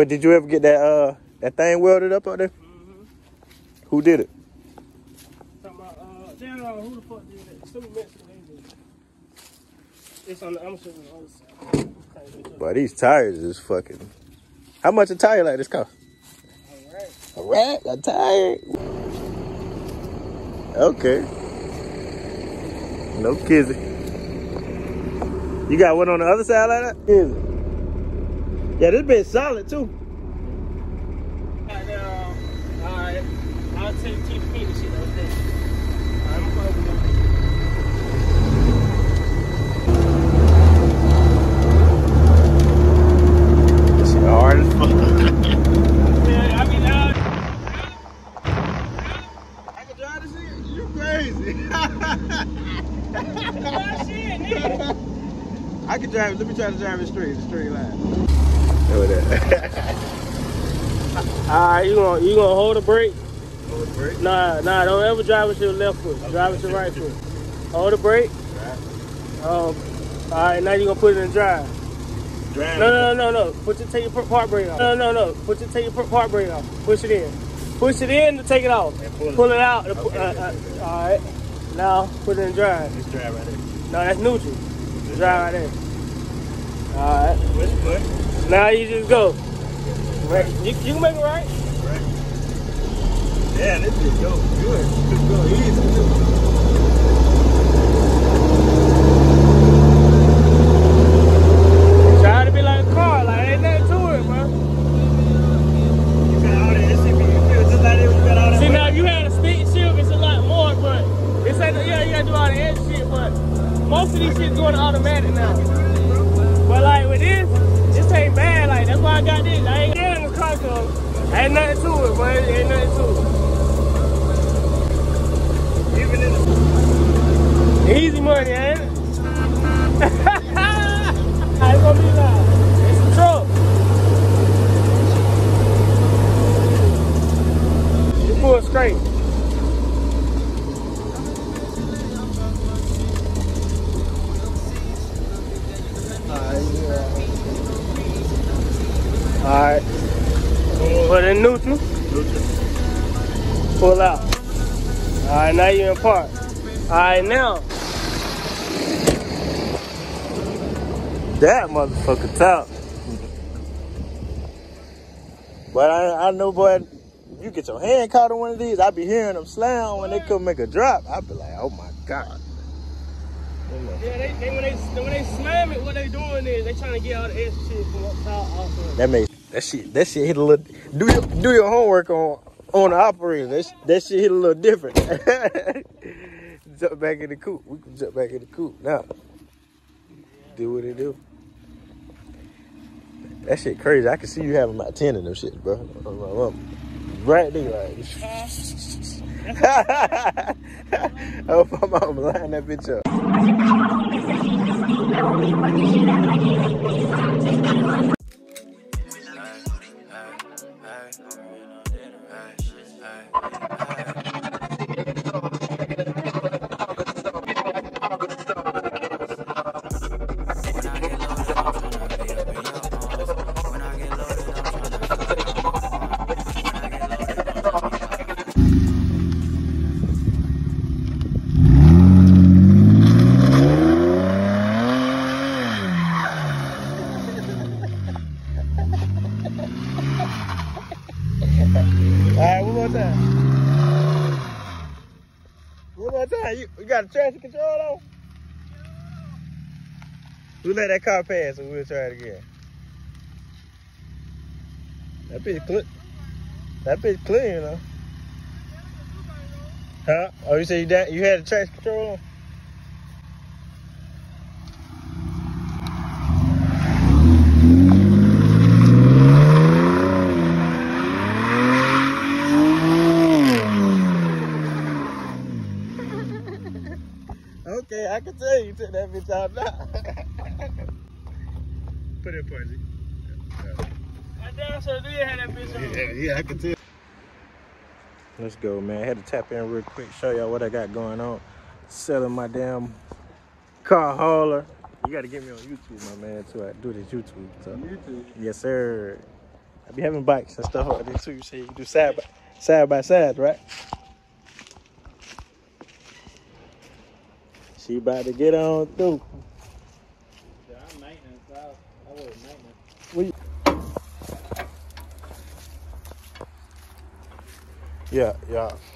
What did you ever get that uh that thing welded up out there? Mm-hmm. Who did it? Talking about, uh, damn, uh, who the fuck did that? Stupid Mexican, it. It's on the, I'm on the other side. Boy, these tires is fucking. How much a tire like this cost? All A right. rack, a tire. Okay. No kizzy. You got one on the other side like that? Kizzy. Yeah, this bitch solid too. Goddamn, all right. I'll tell you, teach shit the other day. All right, I'm gonna go over This shit hard as fuck. Yeah, I mean, I can drive this shit? You crazy. shit, nigga. I can drive it. Let me try to drive it straight, the straight line. Over there. All right, you gonna you gonna hold the brake? Hold the brake. Nah, nah, don't ever drive with your left foot. Drive with your right foot. Hold the brake. Um, all right, now you're gonna put it in drive. Drive. No, no, no, no, no. Put your take your park brake off. No, no, no. Put your take your park brake off. Push it in. Push it in to take it off. And pull it. Pull it out. to pu- Okay. uh, uh, all right. Now put it in drive. Just drive right there. No, that's neutral. Drive right there. All right. Push, push. Now you just go. Right. You, you can make it right. Yeah, this is go good. This go easy too. It, shit shit, most of these shit going automatic now. But like with this, this ain't bad, like that's why I got this. I ain't the car ain't nothing to it, but ain't nothing to Even in the pull straight. Alright. Put in neutral. Pull out. Alright, now you're in park. Alright, now. That motherfucker top. But I, I know, boy, you get your hand caught in one of these, I be hearing them slam when they come make a drop. I be like, oh my god. Yeah, they, they when they when they slam it, what they doing is they trying to get all the extra shit from up top off of it. That makes that shit. That shit hit a little. Do your do your homework on on the operator. That that shit hit a little different. jump back in the coop. We can jump back in the coop now. Do what it do. That shit crazy. I can see you having about ten of them shit, bro. My. Right there, like. I oh, my mama line that bitch up. You, you got a traction control on? We let that car pass and we'll try it again. That bitch clean. That bitch clean, know. Huh? Oh, you said you, you had the traction control on? Okay, I can tell you took that bitch out now. Put it Party. I damn sure did have that bitch on. Yeah, yeah, I can tell. Let's go, man. I had to tap in real quick, show y'all what I got going on. Selling my damn car hauler. You gotta get me on YouTube, my man, too. I do this YouTube. So. YouTube. Yes, sir. I be having bikes and stuff like this too. You say you do side by side by side, right? She about to get on through. I'm maintenance. I, I Yeah, yeah.